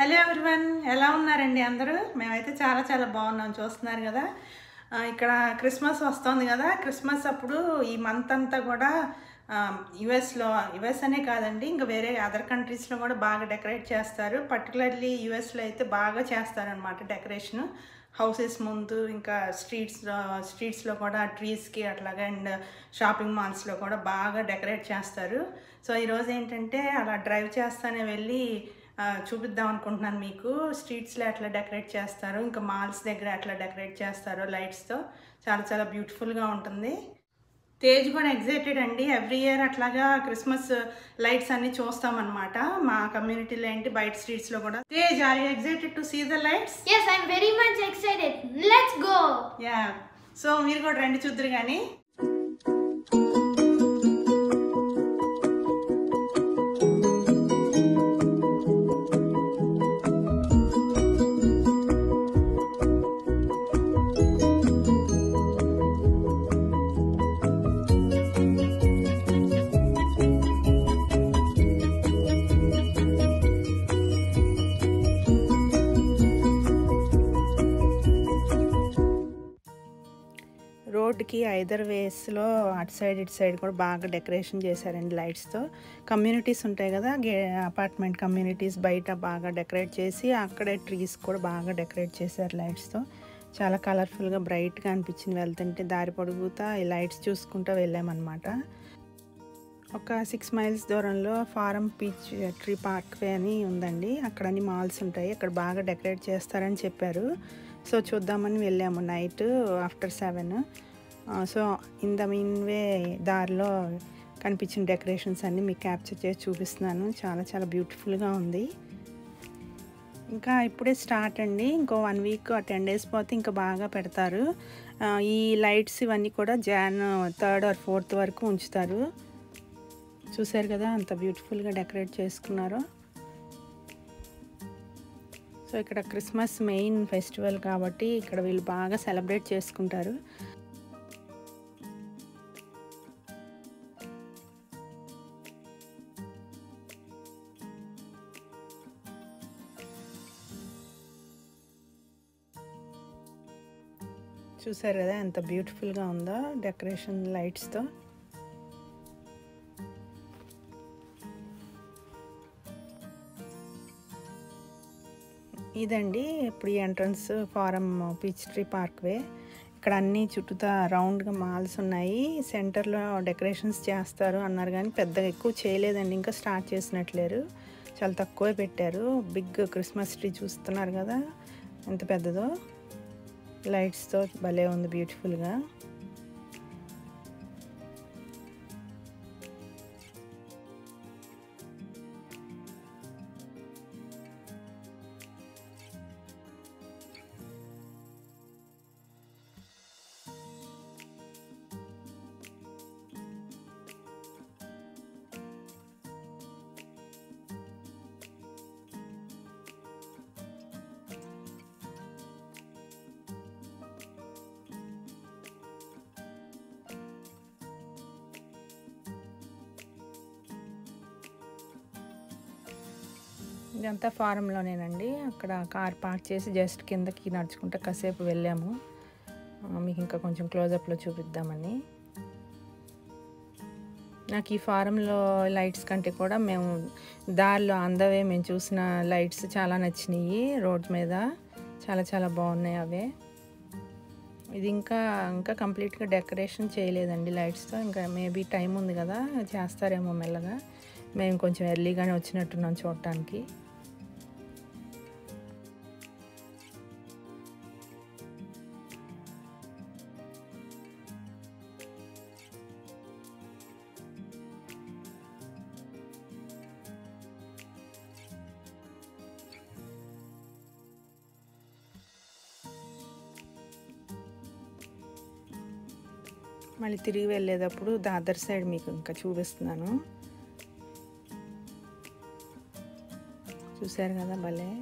Hello everyone ఎలా ఉన్నారండి అందరూ? మేమైతే చాలా చాలా బాగున్నాం చూస్తున్నారు కదా? ఇక్కడ క్రిస్మస్ వస్తుంది కదా? క్రిస్మస్ అప్పుడు ఈ మంత్ అంతా కూడా యుఎస్లో యుఎస్ అనే కాదండి ఇంకా వేరే అదర్ కంట్రీస్లో కూడా బాగా డెకరేట్ చేస్తారు. పర్టికులర్లీ యుఎస్లో అయితే బాగా చేస్తారనమాట డెకరేషన్ హౌసెస్ ముందు ఇంకా స్ట్రీట్స్ స్ట్రీట్స్లో కూడా ట్రీస్కి అట్లాగా అండ్ షాపింగ్ మాల్స్లో కూడా బాగా డెకరేట్ చేస్తారు. సో ఈరోజు ఏంటంటే అలా డ్రైవ్ చేస్తానే వెళ్ళి చూపిద్దాం అనుకుంటున్నాను మీకు. స్ట్రీట్స్లో ఎట్లా డెకరేట్ చేస్తారు ఇంకా మాల్స్ దగ్గర ఎట్లా డెకరేట్ చేస్తారో లైట్స్తో చాలా చాలా బ్యూటిఫుల్గా ఉంటుంది. తేజ్ కూడా ఎగ్జైటెడ్ అండి. ఎవ్రీ ఇయర్ అట్లాగా క్రిస్మస్ లైట్స్ అన్ని చూస్తామన్నమాట. మా కమ్యూనిటీలో ఏంటి బయట స్ట్రీట్స్లో కూడా. Tej are you excited to see the lights Yes, I'm very much excited. Let's go. Yeah so మీరు కూడా రండి చూద్దరు కానీ మనకి ఐదర్ వేస్లో అటు సైడ్ ఇటు సైడ్ కూడా బాగా డెకరేషన్ చేశారండి లైట్స్తో కమ్యూనిటీస్ ఉంటాయి కదా గే అపార్ట్మెంట్ కమ్యూనిటీస్ బయట బాగా డెకరేట్ చేసి అక్కడే ట్రీస్ కూడా బాగా డెకరేట్ చేశారు లైట్స్తో చాలా కలర్ఫుల్గా బ్రైట్గా అనిపించింది వెళ్తుంటే. దారి పొడుగుతా ఈ లైట్స్ చూసుకుంటూ వెళ్ళామన్నమాట. ఒక సిక్స్ మైల్స్ దూరంలో farm peach tree park way అని ఉందండి. అక్కడ అన్ని మాల్స్ ఉంటాయి. అక్కడ బాగా డెకరేట్ చేస్తారని చెప్పారు. సో చూద్దామని వెళ్ళాము night after seven so in the mean way దారిలో కనిపించిన డెకరేషన్స్ అన్నీ మీకు క్యాప్చర్ చేసి చూపిస్తున్నాను. చాలా చాలా బ్యూటిఫుల్గా ఉంది. ఇంకా ఇప్పుడే స్టార్ట్ అండి. ఇంకో వన్ వీక్ టెన్ డేస్ పోతే ఇంకా బాగా పెడతారు. ఈ లైట్స్ ఇవన్నీ కూడా జాన్ థర్డ్ ఆర్ ఫోర్త్ వరకు ఉంచుతారు. చూసారు కదా అంత బ్యూటిఫుల్గా డెకరేట్ చేసుకున్నారు. సో ఇక్కడ క్రిస్మస్ మెయిన్ ఫెస్టివల్ కాబట్టి ఇక్కడ వీళ్ళు బాగా సెలబ్రేట్ చేసుకుంటారు. చూసారు కదా ఎంత బ్యూటిఫుల్గా ఉందో డెకరేషన్ లైట్స్తో ఇదండి ఇప్పుడు ఈ entrance farm peach tree park way ఇక్కడ అన్ని చుట్టూతా రౌండ్గా మాల్స్ ఉన్నాయి. సెంటర్లో డెకరేషన్స్ చేస్తారు అన్నారు కానీ పెద్దగా ఎక్కువ చేయలేదండి ఇంకా స్టార్ట్ చేసినట్లేరు. చాలా తక్కువే పెట్టారు. బిగ్ క్రిస్మస్ ట్రీ చూస్తున్నారు కదా ఎంత పెద్దదో. లైట్స్తో భలే ఉంది బ్యూటిఫుల్గా. ఇదంతా ఫారంలోనేనండి. అక్కడ కార్ పార్క్ చేసి జస్ట్ కిందకి నడుచుకుంటే కాసేపు వెళ్ళాము. మీకు ఇంకా కొంచెం క్లోజప్లో చూపిద్దామని. నాకు ఈ ఫారంలో లైట్స్ కంటే కూడా మేము దారిలో అందవే మేము చూసిన లైట్స్ చాలా నచ్చినాయి రోడ్ మీద. చాలా చాలా బాగున్నాయి అవే. ఇది ఇంకా ఇంకా కంప్లీట్గా డెకరేషన్ చేయలేదండి లైట్స్తో. ఇంకా మేబీ టైం ఉంది కదా చేస్తారేమో మెల్లగా. మేము కొంచెం ఎర్లీగానే వచ్చినట్టున్నాం చూడటానికి. మళ్ళీ తిరిగి వెళ్ళేటప్పుడు దాదర్ సైడ్ మీకు ఇంకా చూపిస్తున్నాను. చూశారు కదా భలే.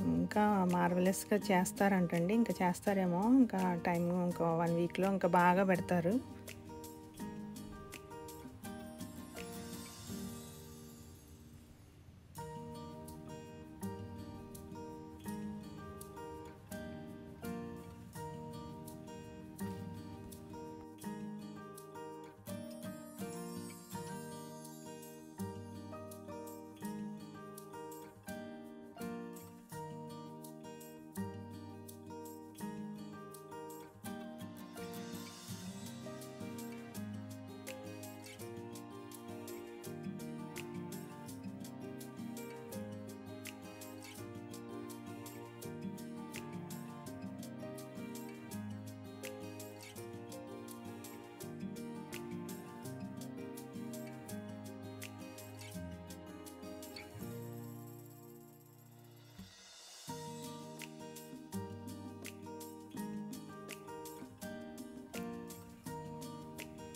ఇంకా మార్వలెస్గా చేస్తారంటండి. ఇంకా చేస్తారేమో. ఇంకా టైం ఇంకా వన్ వీక్లో ఇంకా బాగా పెడతారు.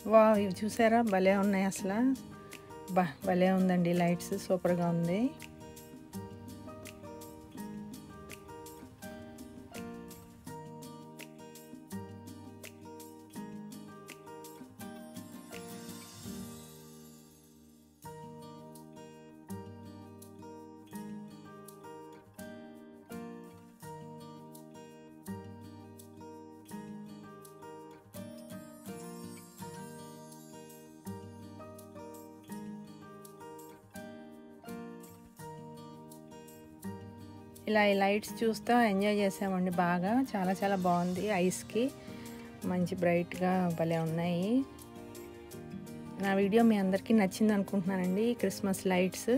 వా ఇవి చూసారా? భలే ఉన్నాయి అసలు. బా భలే ఉందండి లైట్స్. సూపర్గా ఉంది. ఇలా ఈ లైట్స్ చూస్తూ ఎంజాయ్ చేసామండి బాగా. చాలా చాలా బాగుంది ఐస్కి మంచి బ్రైట్గా భలే ఉన్నాయి. నా వీడియో మీ అందరికీ నచ్చింది అనుకుంటున్నానండి. ఈ క్రిస్మస్ లైట్స్.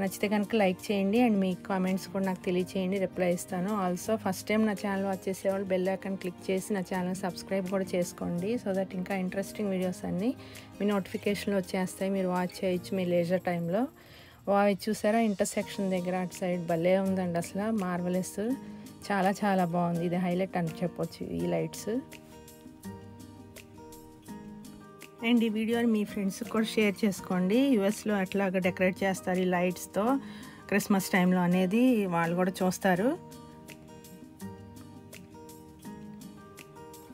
నచ్చితే కనుక లైక్ చేయండి అండ్ మీ కామెంట్స్ కూడా నాకు తెలియచేయండి. రిప్లై ఇస్తాను. ఆల్సో ఫస్ట్ టైం నా ఛానల్ వాచ్ చేసేవాళ్ళు బెల్ ఐకాన్ క్లిక్ చేసి నా ఛానల్ సబ్స్క్రైబ్ కూడా చేసుకోండి. సో దట్ ఇంకా ఇంట్రెస్టింగ్ వీడియోస్ అన్నీ మీ నోటిఫికేషన్లు వచ్చేస్తాయి. మీరు వాచ్ చేయొచ్చు మీ లేజర్ టైంలో అవి చూసారా? ఇంటర్సెక్షన్ దగ్గర అటు సైడ్ భలే ఉందండి అసలు. మార్వలెస్. చాలా చాలా బాగుంది. ఇది హైలైట్ అని చెప్పొచ్చు ఈ లైట్స్. అండ్ ఈ వీడియోని మీ ఫ్రెండ్స్కి కూడా షేర్ చేసుకోండి. యుఎస్లో అట్లాగా డెకరేట్ చేస్తారు ఈ లైట్స్తో క్రిస్మస్ టైంలో అనేది వాళ్ళు కూడా చూస్తారు.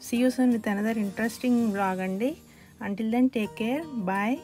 See you soon with another interesting blog అండి. Until then take care bye